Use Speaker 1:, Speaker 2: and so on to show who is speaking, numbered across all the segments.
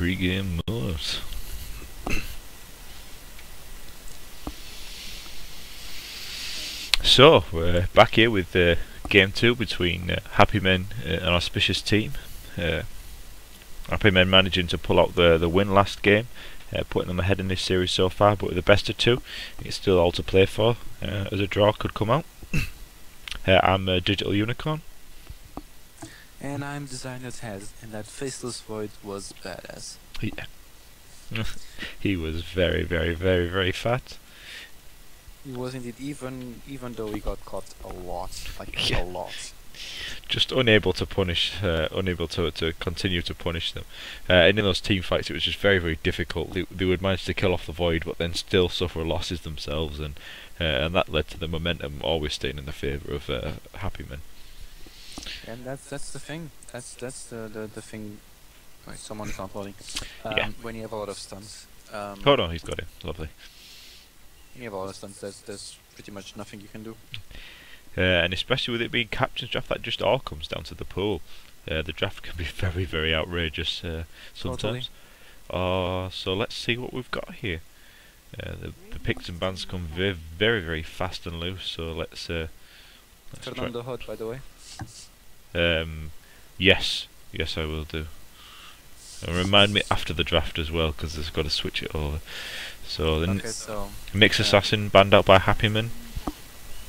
Speaker 1: pre-game moves. So we're back here with uh, game two between uh, Happy Men uh, and Auspicious Team. Uh, Happy Men managing to pull out the the win last game, uh, putting them ahead in this series so far. But with the best of two, it's still all to play for. Uh, as a draw could come out. I'm a Digital Unicorn.
Speaker 2: And I'm Designer's Head, and that faceless void was badass.
Speaker 1: Yeah. he was very, very, very, very fat.
Speaker 2: He was indeed, even even though he got caught a lot, like
Speaker 1: Yeah.
Speaker 2: a lot.
Speaker 1: just unable to punish, uh, unable to to continue to punish them. Uh, and in those team fights, it was just very very difficult. They, they would manage to kill off the void, but then still suffer losses themselves, and uh, and that led to the momentum always staying in the favour of uh, Happy Men.
Speaker 2: And that's that's the thing. That's that's the the, the thing. Wait, someone is uploading. Um,
Speaker 1: Yeah.
Speaker 2: When you have a lot of stunts, um,
Speaker 1: Hold on, he's got it. Lovely.
Speaker 2: when you have a lot of stunts, there's there's pretty much nothing you can do.
Speaker 1: Uh, and especially with it being captain's draft, that just all comes down to the pool. Uh, the draft can be very very outrageous uh,
Speaker 2: Totally.
Speaker 1: sometimes. Uh, so let's see what we've got here. Uh, the, the picks and bans come very, very, very fast and loose. So let's uh, let's
Speaker 2: Turn
Speaker 1: try.
Speaker 2: on the HUD, by the way.
Speaker 1: Um, yes, yes, I will do. And remind me after the draft as well, because I've got to switch it over. So the
Speaker 2: Okay, so
Speaker 1: Mix
Speaker 2: uh,
Speaker 1: Assassin banned out by Happyman.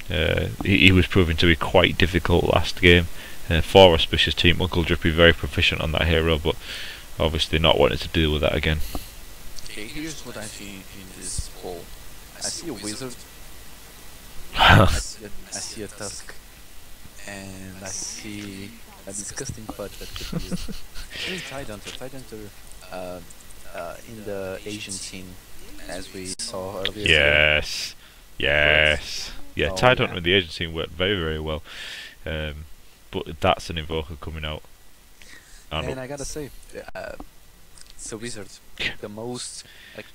Speaker 1: Uh, he, he was proving to be quite difficult last game. Uh, for auspicious team, Uncle Drippy very proficient on that hero, but obviously not wanting to deal with that again.
Speaker 2: okay, here's what I see in this poll. I see a wizard. I see a, I see a tusk, and I see a disgusting butt that could be used. Here's Tidehunter. Tidehunter, uh, uh, in the Asian scene, as we saw earlier. today.
Speaker 1: yes, yes, yeah.
Speaker 2: Oh,
Speaker 1: Tide
Speaker 2: yeah.
Speaker 1: Hunter with the agency worked very, very well. Um, but that's an invoker coming out. And
Speaker 2: And I gotta say, uh, it's a wizard. The most, like,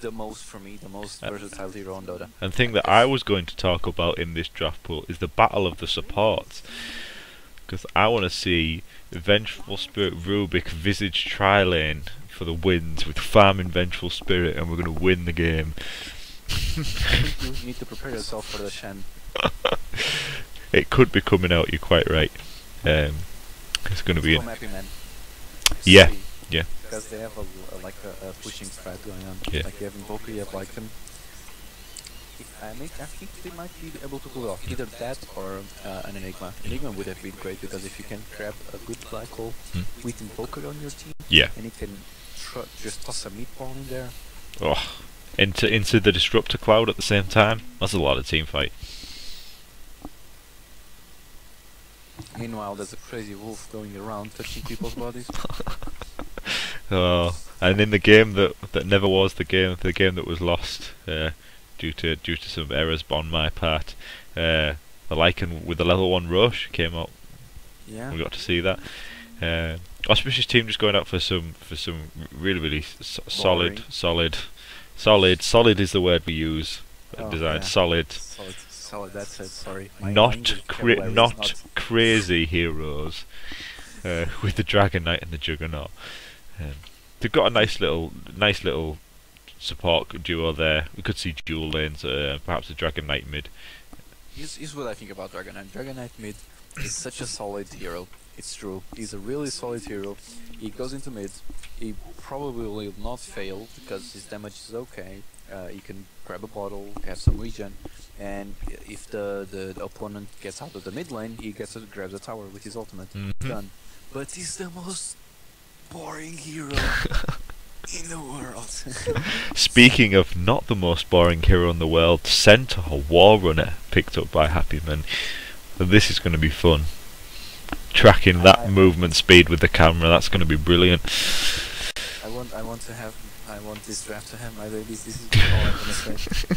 Speaker 2: the most for me, the most
Speaker 1: Uh,
Speaker 2: versatile hero on Dota.
Speaker 1: And thing that I was going to talk about in this draft pool is the battle of the supports. Because I want to see Vengeful Spirit Rubik Visage Trilane for the wins with Farming Vengeful Spirit, and we're going to win the game.
Speaker 2: You need to prepare yourself for the Shen.
Speaker 1: It could be coming out, you're quite right. Um, it's going to be.
Speaker 2: From Happy Man.
Speaker 1: Yeah, yeah.
Speaker 2: Because they have a, like a, a pushing strat going on.
Speaker 1: Yeah.
Speaker 2: Like you have Invoker, you have Lycan. If I make, I think they might be able to pull it off. Either that or uh, an Enigma. Enigma would have been great because if you can grab a good black hole
Speaker 1: Hmm.
Speaker 2: with Invoker on your team,
Speaker 1: Yeah.
Speaker 2: and you can tr- just toss a meatball in there.
Speaker 1: Oh, into into the Disruptor Cloud at the same time. That's a lot of team fight.
Speaker 2: Meanwhile, there's a crazy wolf going around touching people's bodies.
Speaker 1: Oh, and in the game that that never was the game, the game that was lost uh, due to due to some errors on my part, uh, the Lycan with the level one rush came up.
Speaker 2: Yeah.
Speaker 1: We got to see that. Uh, auspicious team just going out for some for some really really s- solid solid solid solid is the word we use.
Speaker 2: Oh,
Speaker 1: Design
Speaker 2: yeah.
Speaker 1: solid,
Speaker 2: Solid, solid. That's it. Sorry. My
Speaker 1: not cra-
Speaker 2: is
Speaker 1: not crazy heroes uh, with the Dragon Knight and the Juggernaut. Um, they've got a nice little nice little support duo there. We could see dual lanes, uh, perhaps a Dragon Knight mid.
Speaker 2: Here's, here's what I think about Dragon Knight. Dragon Knight mid is such a solid hero. It's true. He's a really solid hero. He goes into mid. He probably will not fail because his damage is okay. Uh, he can grab a bottle, have some regen, and if the, the, the opponent gets out of the mid lane, he gets to grab the tower with his ultimate.
Speaker 1: Mhm.
Speaker 2: Done. But he's the most boring hero in the world.
Speaker 1: Speaking of not the most boring hero in the world, Centaur War Runner picked up by Happy Man. This is going to be fun. Tracking that
Speaker 2: I-
Speaker 1: movement speed with the camera, that's going to be brilliant.
Speaker 2: I want I want to have I want this draft to have my babies. This is all I'm gonna say.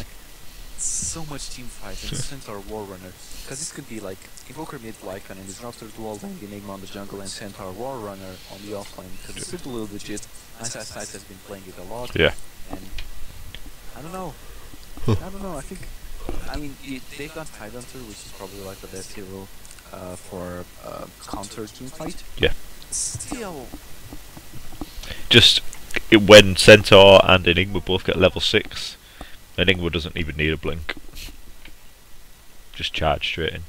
Speaker 2: So much team fight and Centaur War Runner. Because this could be like Invoker mid Lycan and Disruptor dual lane, Enigma on the jungle and Centaur War Runner on the offlane. Because it's little legit. Ice Ice Ice has been playing it a lot.
Speaker 1: Yeah.
Speaker 2: And I don't know. I don't know. I think I mean it, they've got Tidehunter, which is probably like the best hero uh, for uh, counter team fight.
Speaker 1: Yeah.
Speaker 2: Still,
Speaker 1: Just it, when Centaur and Enigma both get level six, Enigma doesn't even need a blink. Just charge straight in.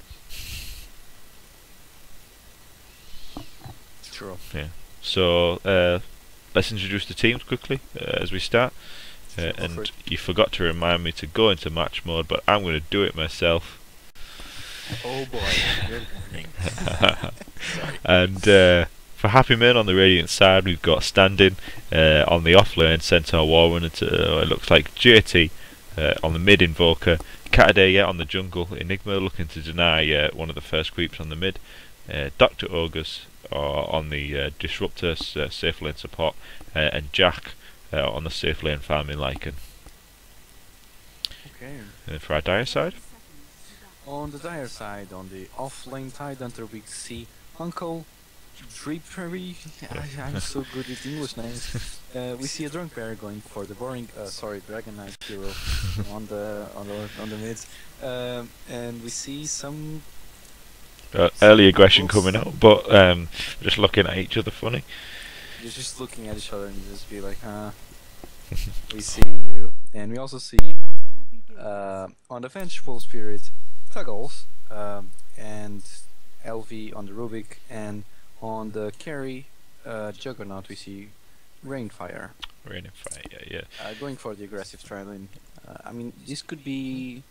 Speaker 2: True. Yeah.
Speaker 1: So uh, let's introduce the teams quickly uh, as we start. Uh, and you forgot to remind me to go into match mode, but I'm going to do it myself.
Speaker 2: Oh boy, good morning. Sorry.
Speaker 1: And uh, for Happy Men on the Radiant side, we've got standing uh, on the off lane Centaur Warrun. It, uh, it looks like JT uh, on the mid Invoker, Catadea on the jungle, Enigma looking to deny uh, one of the first creeps on the mid, uh, Doctor August uh, on the uh, Disruptor uh, safe lane support, uh, and Jack uh, on the safe lane farming Lycan.
Speaker 2: Okay.
Speaker 1: Uh, for our dire side,
Speaker 2: On the dire side, on the off-lane Tidehunter, we see Uncle Drapery. I, I'm so good at English names. Uh, we see a drunk bear going for the boring, uh, sorry, Dragon Knight hero on the on the on the mid, um, and we see some.
Speaker 1: uh, early aggression coming out, but um, just looking at each other funny.
Speaker 2: You're just looking at each other and just be like, huh. we see you, and we also see uh, on the Vengeful Spirit, Tuggles, um, and LV on the Rubik, and on the carry uh, Juggernaut we see Rainfire.
Speaker 1: Rain and fire, yeah, yeah.
Speaker 2: Uh, going for the aggressive trilane. Uh, I mean, this could be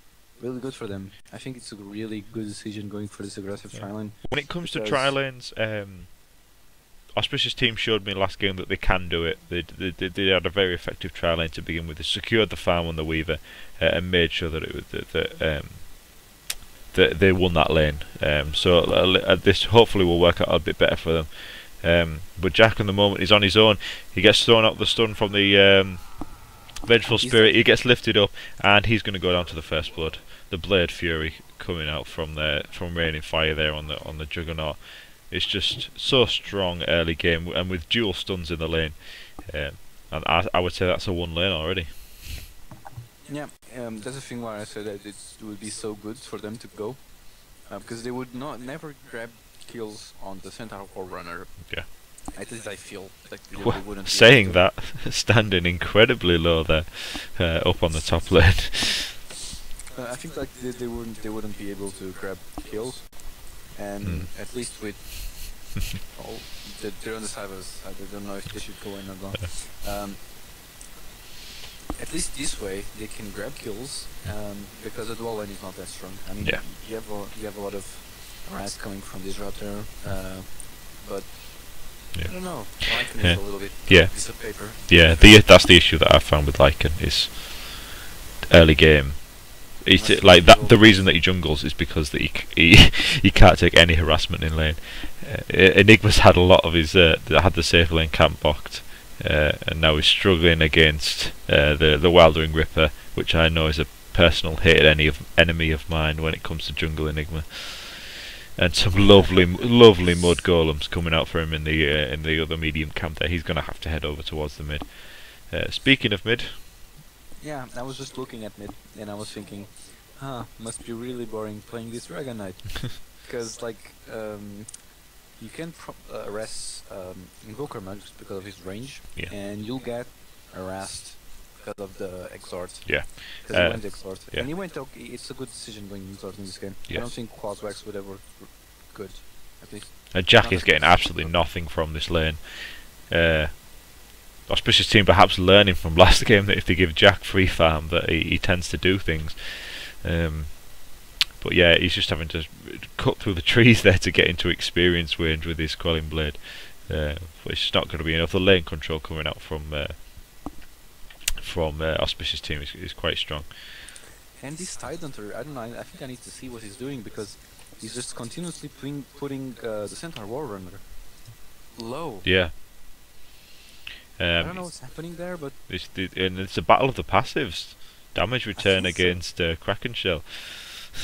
Speaker 2: really good for them. I think it's a really good decision going for this aggressive
Speaker 1: Yeah.
Speaker 2: trilane.
Speaker 1: When it comes to
Speaker 2: Because-
Speaker 1: tri um, Auspicious Team showed me last game that they can do it. They, they, they, they had a very effective tri lane to begin with. They secured the farm on the Weaver uh, and made sure that it was that, that, um, that they won that lane. Um, so uh, uh, this hopefully will work out a bit better for them. Um, but Jack, in the moment he's on his own, he gets thrown out the stun from the um, Vengeful Spirit. He gets lifted up, and he's going to go down to the first blood. The Blade Fury coming out from there from Raining Fire there on the on the Juggernaut. It's just so strong early game, and with dual stuns in the lane, um, and I, I would say that's a won lane already.
Speaker 2: Yeah, um, that's the thing why I said that it would be so good for them to go, uh, because they would not never grab kills on the Centaur Warrunner.
Speaker 1: Yeah.
Speaker 2: At least I feel like they,
Speaker 1: Well,
Speaker 2: wouldn't.
Speaker 1: Saying that, standing incredibly low there, uh, up on the top lane.
Speaker 2: Uh, I think like they, they wouldn't they wouldn't be able to grab kills, and
Speaker 1: Hmm.
Speaker 2: at least with oh they, they're on the side of us. I don't know if they should go in or not. Um, at least this way they can grab kills um, because the dual lane is not that strong. I mean,
Speaker 1: Yeah.
Speaker 2: you have a, you have a lot of harass coming from Disruptor, uh, but
Speaker 1: Yeah.
Speaker 2: I don't know. Lycan
Speaker 1: Yeah.
Speaker 2: is a little bit
Speaker 1: Yeah.
Speaker 2: piece of paper.
Speaker 1: Yeah, the that's the issue that I found with Lycan is early game. He's
Speaker 2: That's
Speaker 1: like that. The reason that he jungles is because that he he, he can't take any harassment in lane. Uh, Enigma's had a lot of his uh, had the safe lane camp blocked, uh, and now he's struggling against uh, the the Wildwing Ripper, which I know is a personal hated any of enemy of mine when it comes to jungle Enigma. And some lovely, lovely mud golems coming out for him in the uh, in the other medium camp. There, he's going to have to head over towards the mid. Uh, speaking of mid,
Speaker 2: Yeah, I was just looking at mid and I was thinking, huh, must be really boring playing this Dragon Knight. Because, like, um, you can uh, harass um, Invoker Magus because of his range,
Speaker 1: Yeah.
Speaker 2: and you'll get harassed because of the Exort.
Speaker 1: Yeah.
Speaker 2: Because
Speaker 1: Uh,
Speaker 2: he went Exort.
Speaker 1: yeah.
Speaker 2: And he went, okay, it's a good decision going Exort in this game. I don't think Quas Wex would ever good, at least.
Speaker 1: And Jack
Speaker 2: Not
Speaker 1: is getting absolutely nothing from this lane. Uh, auspicious team perhaps learning from last game that if they give Jack free farm that he, he tends to do things. Um, but yeah, he's just having to cut through the trees there to get into experience range with his quelling blade. Uh, but it's not going to be enough. The lane control coming out from uh, from uh, auspicious team is, is quite strong.
Speaker 2: And this Tidehunter, I don't know, I, think I need to see what he's doing because he's just continuously putting, putting uh, the Centaur Warrunner low.
Speaker 1: Yeah.
Speaker 2: I don't know
Speaker 1: Um,
Speaker 2: what's happening there, but
Speaker 1: it's the, and it's a battle of the passives. Damage return
Speaker 2: so.
Speaker 1: against uh, Kraken Shell.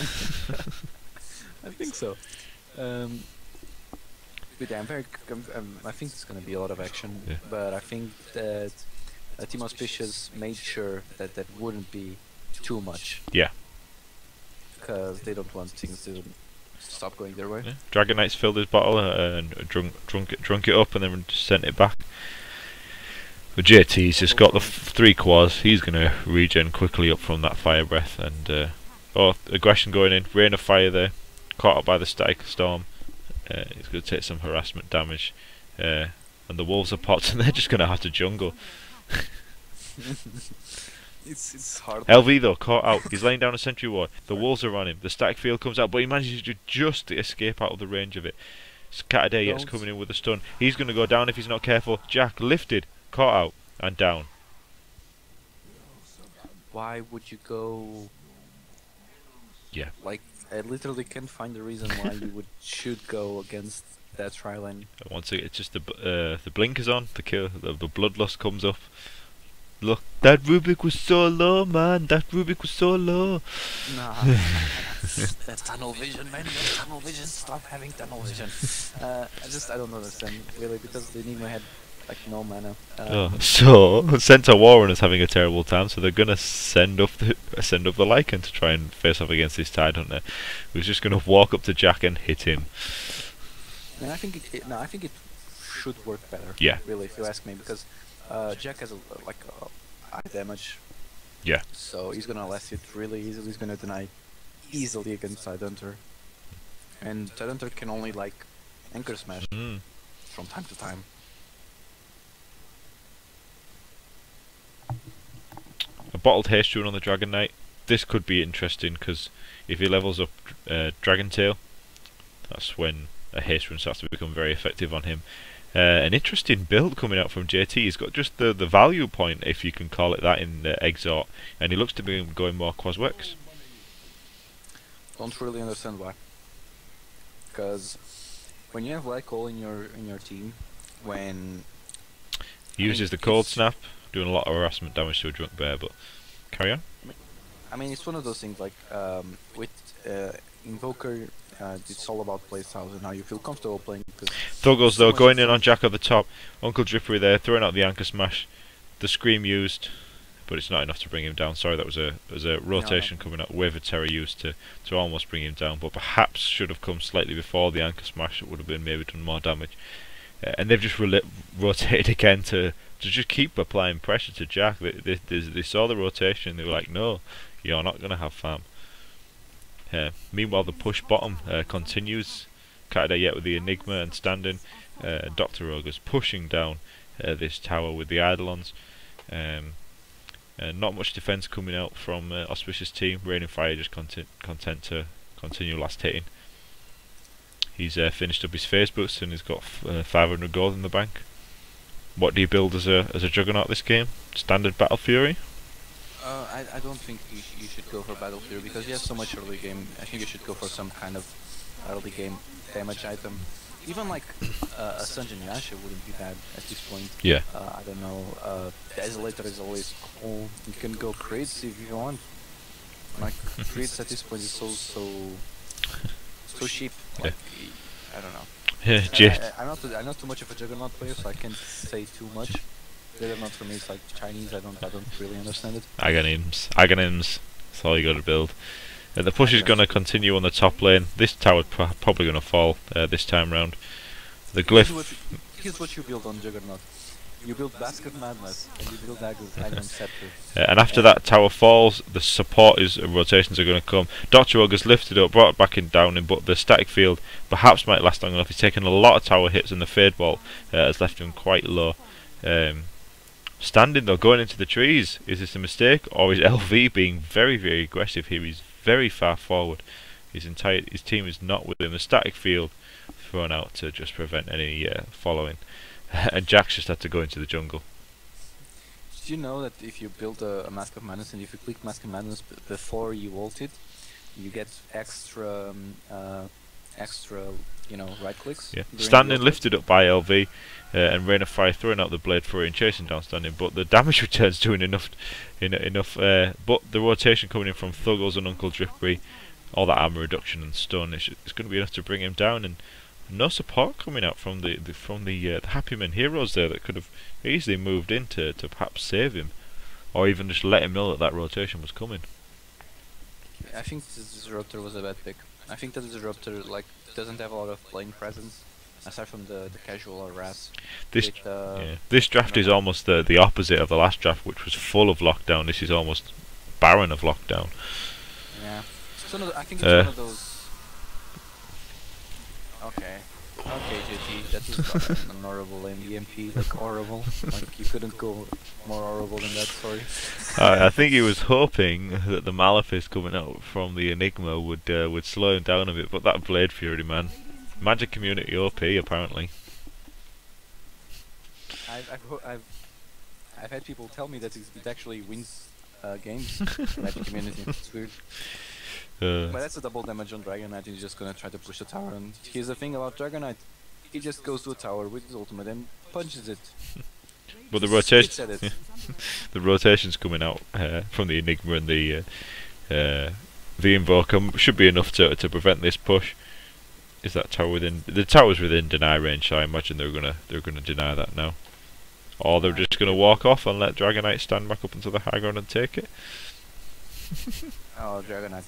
Speaker 2: I think so. Um, but yeah, I'm very. c- I'm, I'm, think it's going to be a lot of action.
Speaker 1: Yeah.
Speaker 2: But I think that uh, Team Auspicious made sure that that wouldn't be too much.
Speaker 1: Yeah.
Speaker 2: Because they don't want things to stop going their way.
Speaker 1: Yeah. Dragon Knight's filled his bottle uh, and drunk, drunk, it, drunk it up and then sent it back. But JT's just got the f- three quads. He's going to regen quickly up from that fire breath. And, uh, oh, aggression going in. Rain of fire there. Caught up by the static storm. Uh, he's going to take some harassment damage. Uh, and the wolves are popped and they're just going to have to jungle.
Speaker 2: It's it's hard.
Speaker 1: LV though, caught out. He's laying down a sentry ward. The wolves are on him. The static field comes out, but he manages to just escape out of the range of it. Scatterday
Speaker 2: Don't.
Speaker 1: coming in with a stun. He's going to go down if he's not careful. Jack lifted, caught out, and down.
Speaker 2: Why would you go?
Speaker 1: Yeah.
Speaker 2: Like I literally can't find a reason why you would should go against that trilane.
Speaker 1: And Once again, it's just the uh, the blinkers on. The kill, the, the bloodlust comes up. Look, that Rubik was so low, man. That Rubik was so low.
Speaker 2: Nah, that's, that's tunnel vision, man. That's tunnel vision. Stop having tunnel vision. Uh, I just I don't understand really because the Enigma had like no mana.
Speaker 1: Oh,
Speaker 2: Um,
Speaker 1: so Centaur Warrunner is having a terrible time, so they're gonna send up the send up the Lycan to try and face off against this Tide Hunter, who's just gonna walk up to Jack and hit him.
Speaker 2: And I think it, it, no, I think it should work better.
Speaker 1: Yeah.
Speaker 2: Really, if you ask me, because uh, Jack has a, like uh, high damage.
Speaker 1: Yeah.
Speaker 2: So he's gonna last it really easily. He's gonna deny easily against Tidehunter. And Tidehunter can only like anchor smash
Speaker 1: Mm.
Speaker 2: from time to time.
Speaker 1: A bottled haste rune on the Dragon Knight. This could be interesting because if he levels up uh, Dragon Tail, that's when a haste rune starts to become very effective on him. Uh, an interesting build coming out from JT. He's got just the, the value point, if you can call it that, in the Exort, and he looks to be going more Quasworks.
Speaker 2: Don't really understand why. Because when you have Black Hole in your in your team, when
Speaker 1: He
Speaker 2: I
Speaker 1: uses
Speaker 2: mean,
Speaker 1: the cold snap, doing a lot of harassment damage to a drunk bear, but carry on.
Speaker 2: I mean, it's one of those things like um, with uh, Invoker, uh, it's all about playstyles and how you feel comfortable playing.
Speaker 1: Thuggles though going in on Jack at the top. Uncle Drippery there throwing out the anchor smash. The scream used, but it's not enough to bring him down. Sorry, that was a was a rotation coming up. Wave of terror used to to almost bring him down, but perhaps should have come slightly before the anchor smash. It would have been maybe done more damage. Uh, and they've just rotated again to to just keep applying pressure to Jack. They they, they, they saw the rotation. They were like, no, you're not going to have farm. Uh, meanwhile, the push bottom uh, continues. Catterday yet with the Enigma and standing. Uh, Dr. Ogre's pushing down uh, this tower with the Eidolons. Um, uh, not much defense coming out from uh, Auspicious team. Rain and Fire just content, content to continue last hitting. He's finished up his phase boots and he's got f- uh, 500 gold in the bank. What do you build as a as a juggernaut this game? Standard Battle Fury?
Speaker 2: uh, I, I don't think you, sh- you should go for Battle Fury because you have so much early game. I think you should go for some kind of early game damage item. Even like uh, a Sange and Yasha wouldn't be bad at this point.
Speaker 1: Yeah.
Speaker 2: Uh, I don't know. Uh, Desolator is always cool. You can go crits if you want. Like crits at this point is so so so cheap. Like, I don't know.
Speaker 1: Yeah,
Speaker 2: I, I, I'm not I'm not too much of a Juggernaut player, so I can't say too much. Juggernaut for me is like Chinese. I don't I don't really understand it.
Speaker 1: Aghanim's. Aghanim's. That's all you got to build. Uh, the push is going to continue on the top lane. This tower pro- probably going to fall uh, this time round. The glyph.
Speaker 2: Here's what, you, here's what you build on Juggernaut. You build Mask of Madness and you build Iron Iron Scepter.
Speaker 1: Uh, and after that tower falls, the support is uh, rotations are going to come. Doctor Ogre's lifted up, brought back in downing, but the static field perhaps might last long enough. He's taken a lot of tower hits, and the fade bolt uh, has left him quite low. Um, standing though, going into the trees, is this a mistake, or is LV being very, very aggressive here? He's very far forward. His entire his team is not within the static field, thrown out to just prevent any uh, following. And Jack's just had to go into the jungle.
Speaker 2: Did you know that if you build a, a Mask of Madness and if you click Mask of Madness b- before you ult it, you get extra, um, uh, extra, you know, right clicks.
Speaker 1: Yeah, standing lifted up by LV, uh, and Rain of Fire throwing out the blade for and chasing down standing, but the damage return's doing enough, en- enough. Uh, but the rotation coming in from Thuggles and Uncle Drippery, all that armor reduction and stun, it's, it's going to be enough to bring him down, and no support coming out from the, the from the, uh, the Happy Men heroes there that could have easily moved in to, to perhaps save him, or even just let him know that that rotation was coming.
Speaker 2: I think this Disruptor was a bad pick. I think that Disruptor like doesn't have a lot of playing presence. aside from the, the casual harass.
Speaker 1: This
Speaker 2: with, uh,
Speaker 1: yeah. this draft is almost the the opposite of the last draft, which was full of lockdown. This is almost barren of lockdown.
Speaker 2: Yeah. It's one of the- I think it's
Speaker 1: Uh.
Speaker 2: one of those. Okay. Okay, JT, that is an horrible name. EMP, like horrible. Like you couldn't go more horrible than that. Sorry.
Speaker 1: I, I think he was hoping that the Malefice coming out from the Enigma would uh, would slow him down a bit, but that Blade Fury man, Magic Immunity OP apparently.
Speaker 2: I've I've, I've I've had people tell me that it actually wins uh, games. Magic immunity. It's weird.
Speaker 1: Uh,
Speaker 2: But that's a double damage on Dragon Knight. He's just gonna try to push the tower. And here's the thing about Dragon Knight. He just goes to a tower with his ultimate and punches it.
Speaker 1: but the rotation, the rotations coming out uh, from the Enigma and the uh, uh, the Invoker should be enough to to prevent this push. Is that tower within the tower's within deny range? So I imagine they're gonna they're gonna deny that now, or they're just gonna walk off and let Dragon Knight stand back up into the high ground and take it.
Speaker 2: Oh, Dragon Knight.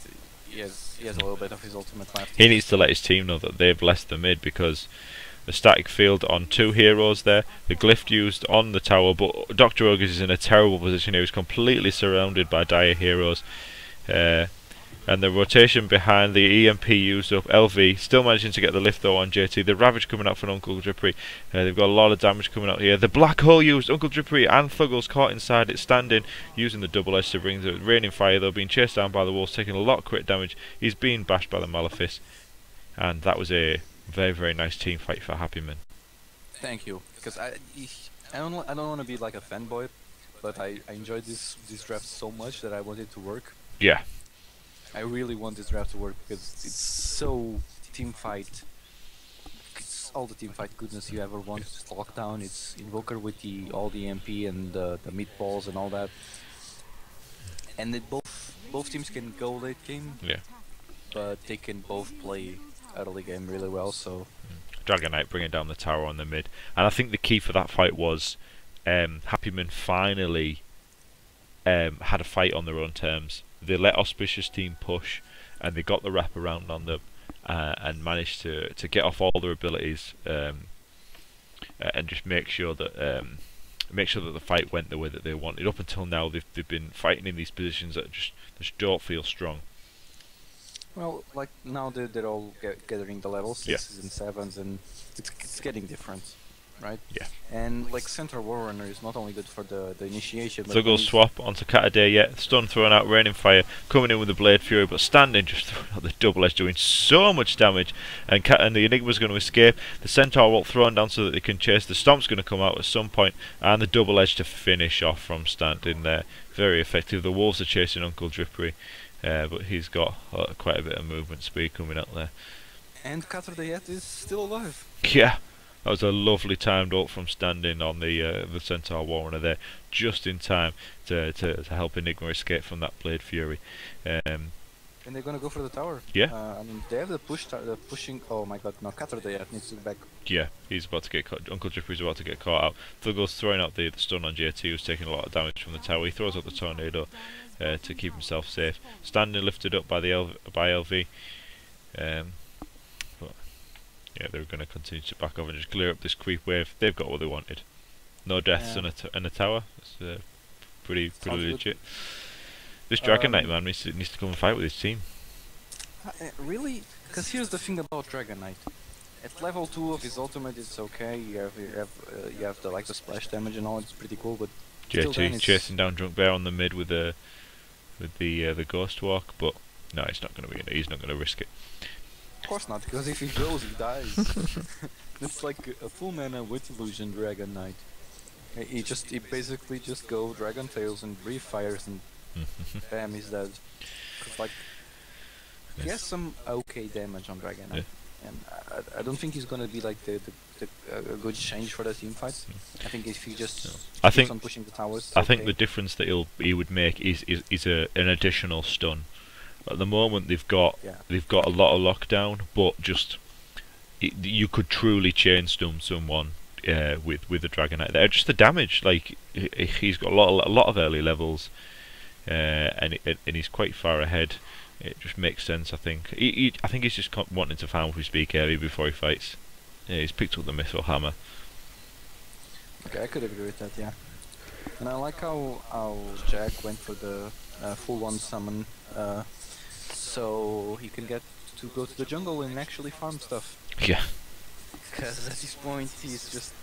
Speaker 2: He has, a little bit of his ultimate left.
Speaker 1: He needs to let his team know that they've blessed the mid because the static field on two heroes there, the glyph used on the tower, but Dr. Ogres is in a terrible position here. He's completely surrounded by dire heroes. Uh, and the rotation behind the EMP used up. LV still managing to get the lift though on JT. The Ravage coming out from Uncle Drippery. Uh, they've got a lot of damage coming out here. The Black Hole used. Uncle Drippery and Thuggles caught inside it, standing, using the double edge to bring the raining fire though, being chased down by the wolves, taking a lot of crit damage. He's being bashed by the Malefice. And that was a very, very nice team fight for Happy Man.
Speaker 2: Thank you. Because I, I don't, I don't want to be like a fanboy, but I, I enjoyed this this draft so much that I wanted to work.
Speaker 1: Yeah.
Speaker 2: I really want this draft to work because it's so team fight. It's all the team fight goodness you ever want. It's lockdown. It's invoker with the all the MP and the, the meatballs and all that. And it both both teams can go late game,
Speaker 1: Yeah.
Speaker 2: but they can both play early game really well. So
Speaker 1: Dragon Knight bringing down the tower on the mid. And I think the key for that fight was um, Happy Man finally um, had a fight on their own terms. They let Auspicious Team push and they got the wrap around on them uh, and managed to, to get off all their abilities um, uh, and just make sure that um, make sure that the fight went the way that they wanted. Up until now, they've they've been fighting in these positions that just just don't feel strong.
Speaker 2: well, like now they're, they're all ga- gathering the level
Speaker 1: Yeah.
Speaker 2: sixes and sevens, and it's, it's getting different, right?
Speaker 1: Yeah.
Speaker 2: And like Centaur Warrunner is not only good for the, the initiation, but
Speaker 1: Thuggle swap onto Catadare, yeah. Stun throwing out Raining Fire, coming in with the Blade Fury, but standing just throwing out the double edge, doing so much damage. And Cat and the Enigma's going to escape. The Centaur will thrown down so that they can chase. The Stomp's going to come out at some point, and the double edge to finish off from standing there. Very effective. The Wolves are chasing Uncle Drippery, uh, but he's got uh, quite a bit of movement speed coming up there.
Speaker 2: And Katar is still alive.
Speaker 1: Yeah, that was a lovely timed ult from standing on the uh, the Centaur Warrunner there, just in time to, to, to help Enigma escape from that Blade Fury. Um,
Speaker 2: And they're gonna go for the tower.
Speaker 1: Yeah.
Speaker 2: Uh, I mean, they have the push, the pushing. Oh my God! No, Katar Dayet needs to back.
Speaker 1: yeah, he's about to get caught. Uncle Drippery's about to get caught out. Thuggle's throwing out the, the stun on JT, who's taking a lot of damage from the tower. He throws out the tornado uh, to keep himself safe. Standing lifted up by the L- by LV. Um, yeah, they're going to continue to back off and just clear up this creep wave. They've got what they wanted. No deaths
Speaker 2: Yeah.
Speaker 1: in a t- in a tower. It's uh, pretty pretty
Speaker 2: Sounds good.
Speaker 1: legit. This Dragon Knight
Speaker 2: Um,
Speaker 1: man needs to, needs to come and fight with his team.
Speaker 2: Uh, uh, really? Because here's the thing about Dragon Knight. At level two of his ultimate, it's okay. You have you have uh, you have the like the splash damage and all. It's pretty cool, but Still then
Speaker 1: JT
Speaker 2: it's-
Speaker 1: chasing down Drunk Bear on the mid with the with the uh, the Ghost Walk, but no, he's not going to be in it. He's not going to risk it.
Speaker 2: Of course not. Because if he goes, he dies. it's like a full mana with illusion Dragon Knight. He just he basically just go Dragon Tails and brief fires and bam, he's dead. 'Cause, like he has some okay damage on Dragon Knight, and I, I- don't think he's gonna be like the, the, the uh, a good change for the team fight. I think if he just
Speaker 1: No. I think-
Speaker 2: on pushing the towers, it's
Speaker 1: I think the difference that he'll he would make is is, is a, an additional stun. At the moment, they've got
Speaker 2: yeah.
Speaker 1: they've got a lot of lockdown, but just it, you could truly chain stun someone uh, with with the Dragon Knight there. Just the damage, like he, he's got a lot a lot of early levels, uh, and it, and he's quite far ahead. It just makes sense, I think. He, he, I think he's just wanting to farm with his speak area before he fights. Yeah, he's picked up the Mithril Hammer.
Speaker 2: Okay, I could agree with that, yeah. And I like how how Jack went for the uh, full on summon, uh, so he can get to go to the jungle and actually farm stuff.
Speaker 1: Yeah.
Speaker 2: Because at this point he's just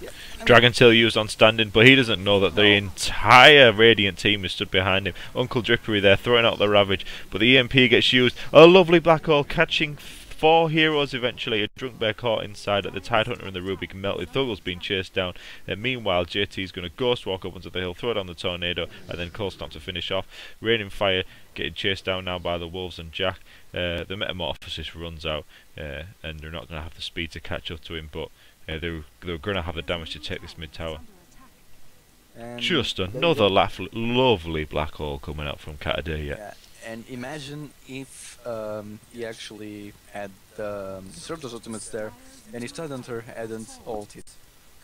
Speaker 2: yeah.
Speaker 1: Dragon Tail used on standing, but he doesn't know that the
Speaker 2: No.
Speaker 1: entire Radiant team is stood behind him. Uncle Drippery there throwing out the Ravage, but the EMP gets used. A lovely black hole catching four heroes eventually. A drunk bear caught inside at the Tidehunter and the Rubik melted. Thuggle's being chased down. Uh, meanwhile, JT is going to ghost walk up onto the hill, throw down the tornado, and then Cold Snap to finish off. Raining Fire getting chased down now by the Wolves and Jack. Uh, the Metamorphosis runs out, uh, and they're not going to have the speed to catch up to him, but uh, they're, they're going to have the damage to take this mid tower.
Speaker 2: and
Speaker 1: Just another laugh, lovely black hole coming out from Katadir.
Speaker 2: Yeah, and imagine if um, he actually had um, served those ultimates there, and if Tidehunter hadn't ulted.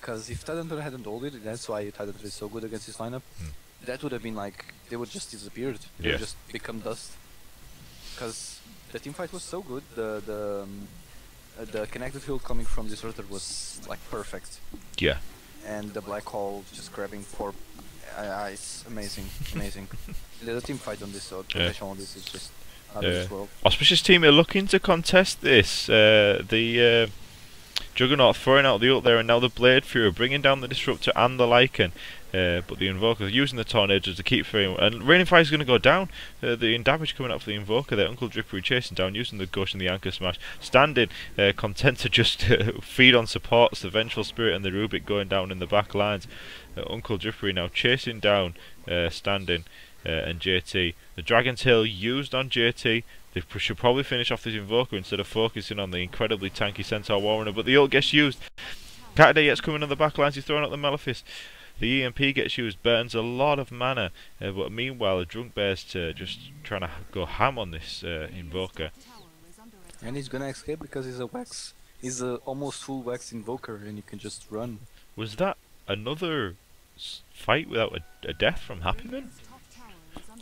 Speaker 2: Because if Tidehunter hadn't ulted, that's why Tidehunter is so good against his lineup,
Speaker 1: Hmm.
Speaker 2: that would have been like, they would just disappeared. They
Speaker 1: Yeah.
Speaker 2: would just become dust. Because the team fight was so good, the the, um, uh, the kinetic field coming from Disruptor was like perfect.
Speaker 1: Yeah.
Speaker 2: And the black hole just grabbing four uh, uh, it's amazing, amazing. the, the team fight on this, uh,
Speaker 1: Yeah.
Speaker 2: on this is just out of
Speaker 1: Yeah.
Speaker 2: this world.
Speaker 1: Auspicious team are looking to contest this. Uh, the uh, Juggernaut throwing out the ult there, and now the Blade Fury bringing down the Disruptor and the Lycan. Uh, but the Invoker using the Tornado to keep throwing. And Raining Fire is going to go down. Uh, the damage coming up for the Invoker there. Uncle Drippery chasing down, using the Gush and the Anchor Smash. Standing, uh, content to just feed on supports. The Vengeful Spirit and the Rubik going down in the back lines. Uh, Uncle Drippery now chasing down, uh, standing, uh, and JT. The Dragon Tail used on JT. They should probably finish off this Invoker instead of focusing on the incredibly tanky Centaur Warrunner, but the ult gets used. Gets coming on the back lines, he's throwing out the Malefice. The EMP gets used, burns a lot of mana, uh, but meanwhile the Drunk Bear's to just trying to go ham on this uh, Invoker.
Speaker 2: And he's gonna escape because he's a wax. He's a almost full wax invoker, and he can just run.
Speaker 1: Was that another fight without a, a death from Happyman?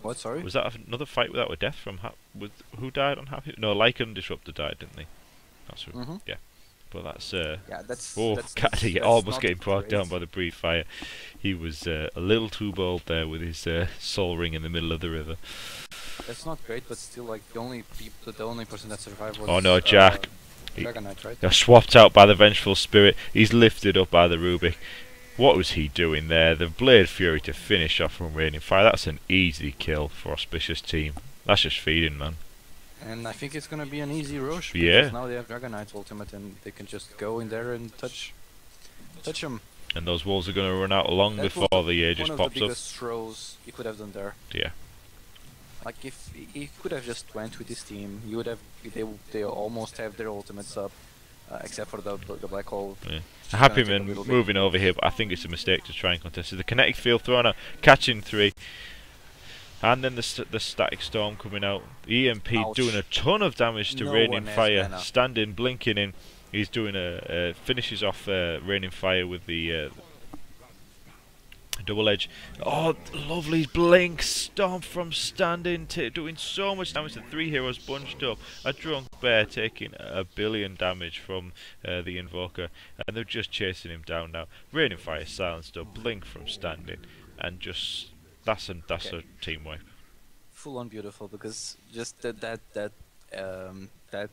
Speaker 2: What? Sorry.
Speaker 1: Was that another fight without a death from Hap? With who died on Happy? No, Lycan Disruptor died, didn't they? That's who.
Speaker 2: Mhm.
Speaker 1: Yeah, but that's uh,
Speaker 2: Yeah, that's.
Speaker 1: Oh,
Speaker 2: that's,
Speaker 1: Caddy
Speaker 2: that's
Speaker 1: almost getting brought down by the breathe fire. He was uh, a little too bold there with his uh, soul ring in the middle of the river.
Speaker 2: That's not great, but still, like the only people, the only person that survived was.
Speaker 1: Oh, no, Jack.
Speaker 2: Uh,
Speaker 1: He-
Speaker 2: Dragon Knight, right?
Speaker 1: They're swapped out by the vengeful spirit. He's lifted up by the Rubik. What was he doing there? The Blade Fury to finish off from Raining Fire. That's an easy kill for Auspicious Team. That's just feeding, man.
Speaker 2: And I think it's gonna be an easy rush.
Speaker 1: Yeah.
Speaker 2: Because now they have Dragon Knight's ultimate, and they can just go in there and touch, touch them.
Speaker 1: And those wolves are going to run out long
Speaker 2: That
Speaker 1: before the Aegis
Speaker 2: One of
Speaker 1: pops
Speaker 2: the
Speaker 1: up.
Speaker 2: biggest throws he could have done there.
Speaker 1: Yeah.
Speaker 2: Like if he- could have just went with his team, you would have. They they almost have their ultimates up, uh, except for the the black hole.
Speaker 1: Yeah. Happy man
Speaker 2: little bit.
Speaker 1: moving over here, but I think it's a mistake to try and contest it. The kinetic field thrown out, catching three. And then the st- the static storm coming out. EMP
Speaker 2: Ouch.
Speaker 1: doing a ton of damage to
Speaker 2: No
Speaker 1: Raining Fire. Standing, blinking in. He's doing a uh, finishes off uh, Raining Fire with the uh, double edge. Oh, lovely blink stomp from standing, doing so much damage to three heroes bunched up. A drunk bear taking a billion damage from uh, the invoker, and they're just chasing him down now. Raining fire silenced up, blink from standing, and just that's a that's
Speaker 2: Okay.
Speaker 1: a team wipe.
Speaker 2: full on beautiful because just that that that um, that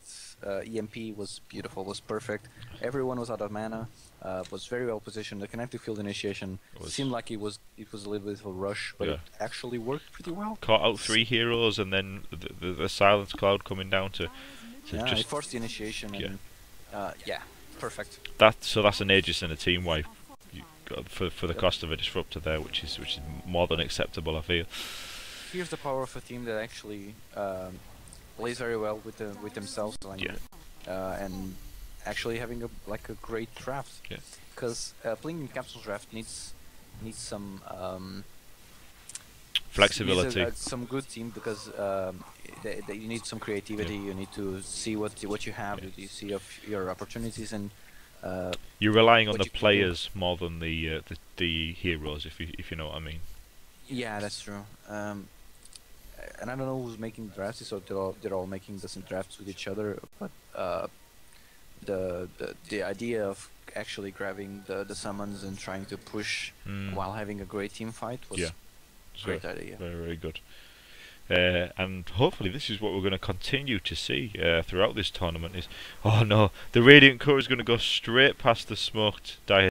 Speaker 2: uh, EMP was beautiful, was perfect. Everyone was out of mana, uh, was very well positioned. The kinetic field initiation
Speaker 1: Was-
Speaker 2: seemed like it was it was a little bit of a rush, but it actually worked pretty well.
Speaker 1: Caught out three heroes, and then the, the, the silence cloud coming down to to
Speaker 2: Yeah, it
Speaker 1: just
Speaker 2: forced the initiation
Speaker 1: yeah.
Speaker 2: uh, yeah, perfect.
Speaker 1: that. So that's an Aegis and a team wipe. Got for for the cost of a disruptor there, which is which is more than acceptable. I feel.
Speaker 2: Here's the power of a team that actually um, plays very well with the, with themselves and,
Speaker 1: Yeah.
Speaker 2: uh, and actually having a like a great draft.
Speaker 1: Yeah.
Speaker 2: Because uh, playing in capsule draft needs needs some um,
Speaker 1: Flexibility.
Speaker 2: a- some good team because um, they, they, you need some creativity. You need to see what what you have.
Speaker 1: Yeah.
Speaker 2: You see of your opportunities and. Uh,
Speaker 1: You're relying on the
Speaker 2: can do.
Speaker 1: players more than the, uh, the the heroes, if you if you know what I mean.
Speaker 2: Yeah, that's true. Um, and I don't know who's making drafts, so they're all, they're all making the same drafts with each other. But uh, the, the the idea of actually grabbing the, the summons and trying to push
Speaker 1: Mm.
Speaker 2: while having a great team fight was
Speaker 1: Yeah. So,
Speaker 2: great idea.
Speaker 1: Very, very good. Uh, and hopefully this is what we're going to continue to see uh, throughout this tournament. Is oh no, the Radiant Core is going to go straight past the smoked die